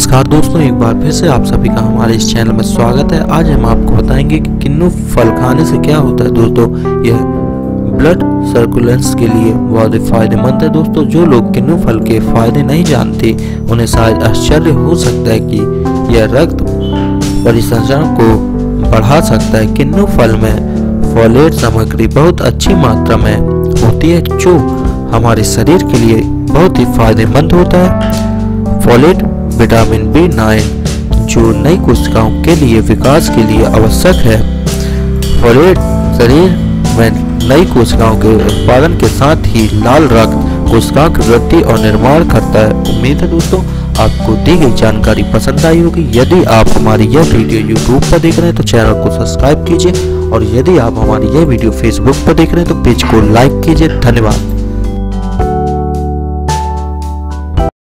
नमस्कार दोस्तों, एक बार फिर से आप सभी का हमारे इस चैनल में स्वागत है। आज हम आपको बताएँगे कि किन्नू फल खाने से क्या होता है दोस्तों, यह ब्लड सर्कुलेंस के लिए बहुत फ़ायदेमंद है दोस्तों। जो लोग किन्नू फल के फ़ायदे नहीं जानते, उन्हें शायद आश्चर्य हो सकता है कि यह रक्त परिसंचरण को बढ़ा सकता है। किन्नू फल में फॉलेट सामग्री बहुत अच्छी मात्रा में होती है, जो हमारे शरीर के लिए बहुत ही फ़ायदेमंद होता है। फॉलेट विटामिन बी नाइन, जो नई कोशिकाओं के लिए विकास के लिए आवश्यक है। फॉलेट शरीर में नई कोशिकाओं के उत्पादन के साथ ही लाल रक्त, कोशिकाओं की वृद्धि और निर्माण करता है। उम्मीद है दोस्तों, आपको दी गई जानकारी पसंद आई होगी। यदि आप हमारी यह वीडियो यूट्यूब पर देख रहे हैं तो चैनल को सब्सक्राइब कीजिए। और यदि आप हमारी यह वीडियो फेसबुक पर देख रहे हैं तो पेज को लाइक कीजिए। धन्यवाद।